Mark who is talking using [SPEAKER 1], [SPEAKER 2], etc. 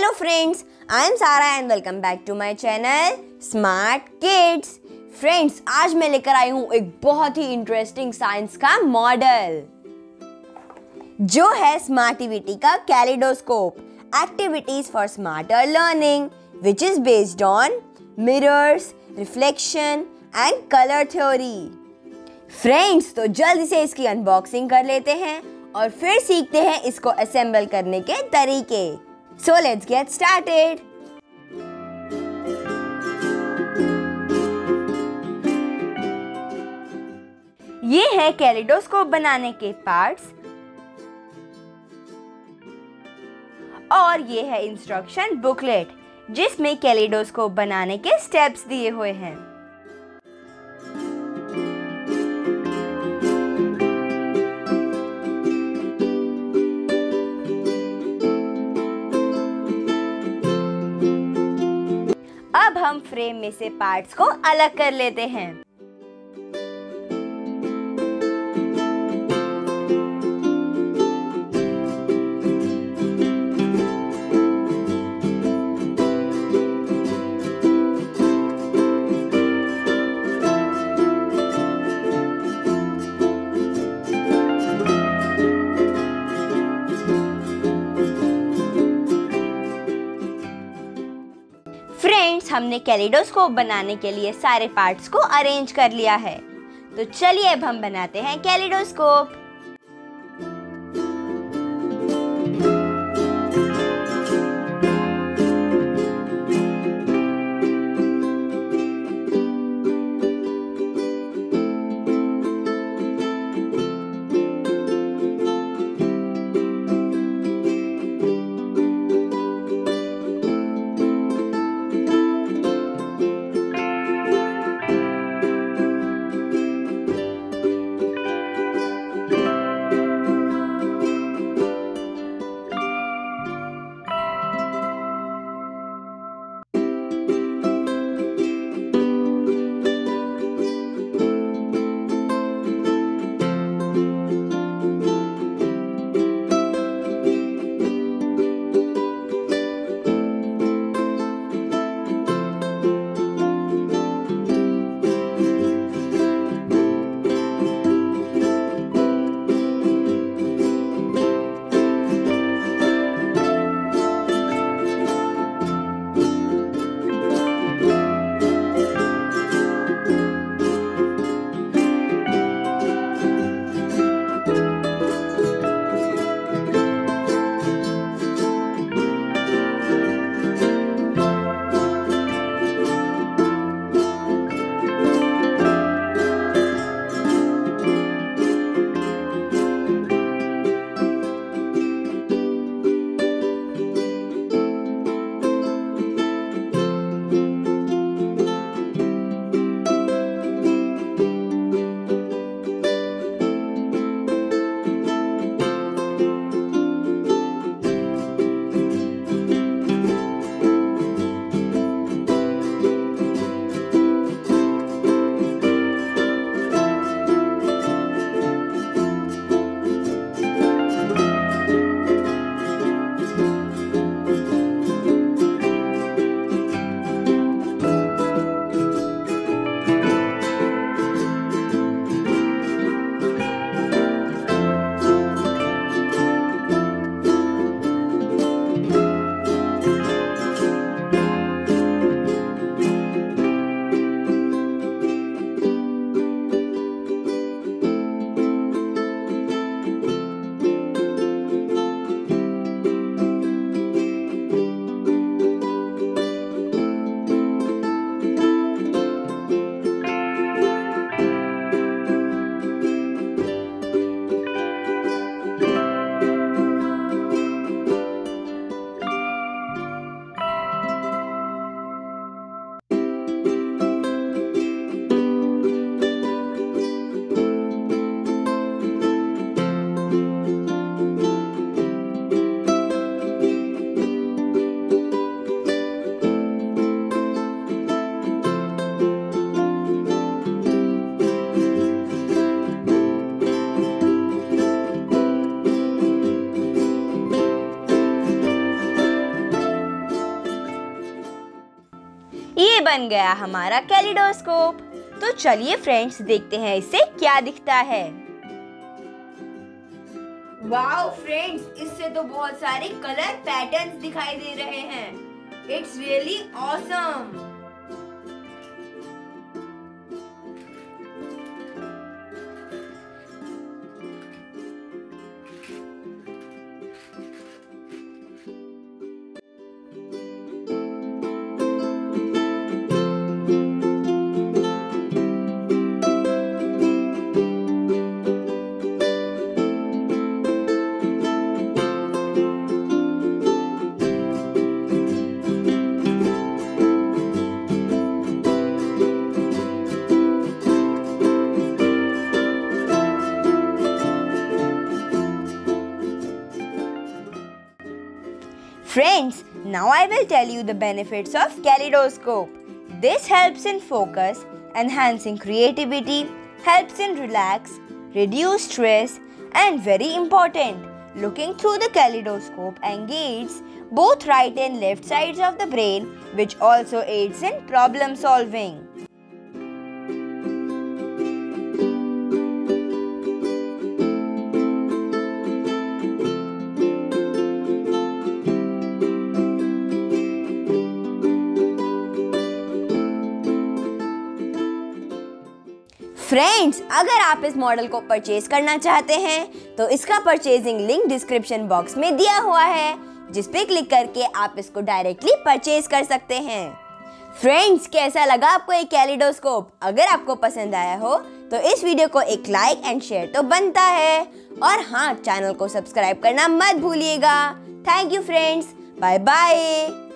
[SPEAKER 1] Hello friends I am Sara and welcome back to my channel smart kids friends आज मैं लेकर आई हूँ एक बहुत ही इंटरेस्टिंग साइंस का मॉडल जो है स्मार्टिविटी का kaleidoscope activities for smarter learning which is based on mirrors reflection and colour theory friends तो जल्दी से इसकी अनबॉक्सिंग कर लेते हैं और फिर सीखते हैं इसको असेंबल करने के तरीके। So, let's get started. ये है कैलिडोस्कोप बनाने के पार्ट्स और ये है इंस्ट्रक्शन बुकलेट, जिसमें कैलिडोस्कोप बनाने के स्टेप्स दिए हुए हैं फ्रेम में से पार्ट्स को अलग कर लेते हैं। हमने कैलिडोस्कोप बनाने के लिए सारे पार्ट्स को अरेंज कर लिया है। तो चलिए अब हम बनाते हैं कैलिडोस्कोप। बन गया हमारा कैलिडोस्कोप। तो चलिए फ्रेंड्स, देखते हैं इसे क्या दिखता है। वाओ फ्रेंड्स, इससे तो बहुत सारे कलर पैटर्न्स दिखाई दे रहे हैं। It's really awesome. Friends, now I will tell you the benefits of kaleidoscope. This helps in focus, enhancing creativity, helps in relax, reduce stress, and very important, looking through the kaleidoscope engages both right and left sides of the brain, which also aids in problem solving. Friends अगर आप इस model को purchase करना चाहते हैं तो इसका purchasing link description box में दिया हुआ है, जिस पे क्लिक करके आप इसको डायरेक्टली परचेज कर सकते हैं। फ्रेंड्स कैसा लगा आपको एक कैलिडोस्कोप अगर आपको पसंद आया हो तो इस वीडियो को एक लाइक एंड शेयर तो बनता है। और हाँ चैनल को सब्सक्राइब करना मत भूलिएगा। Thank you friends bye bye